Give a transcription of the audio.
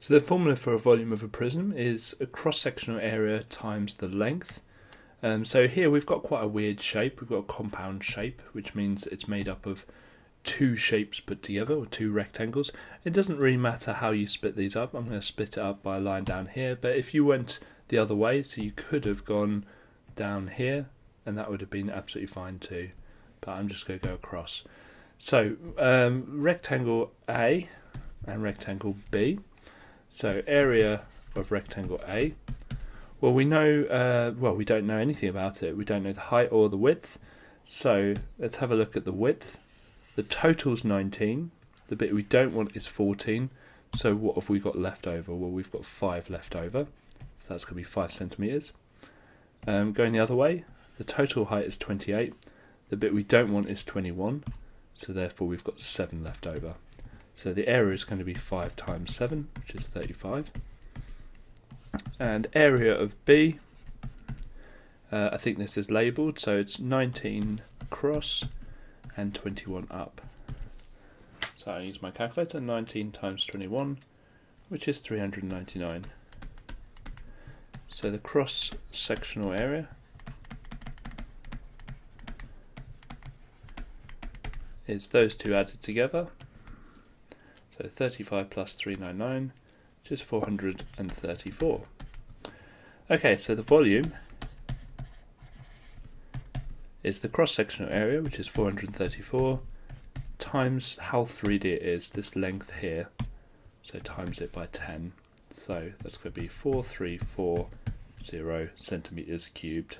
So the formula for a volume of a prism is a cross-sectional area times the length. Um, so here we've got quite a weird shape. We've got a compound shape, which means it's made up of two shapes put together, or two rectangles. It doesn't really matter how you split these up. I'm going to split it up by a line down here. But if you went the other way, so you could have gone down here, and that would have been absolutely fine too. But I'm just going to go across. So um, rectangle A and rectangle B. So area of rectangle A. Well, we know. Uh, well, we don't know anything about it. We don't know the height or the width. So let's have a look at the width. The total's 19. The bit we don't want is 14. So what have we got left over? Well, we've got five left over. So that's going to be five centimeters. Um, going the other way, the total height is 28. The bit we don't want is 21. So therefore we've got seven left over. So the area is going to be 5 times 7, which is 35. And area of B, uh, I think this is labelled, so it's 19 across and 21 up. So I use my calculator, 19 times 21, which is 399. So the cross-sectional area is those two added together, so 35 plus 399, which is 434. Okay, so the volume is the cross-sectional area, which is 434, times how 3D it is, this length here, so times it by 10. So that's going to be 4340 centimeters cubed.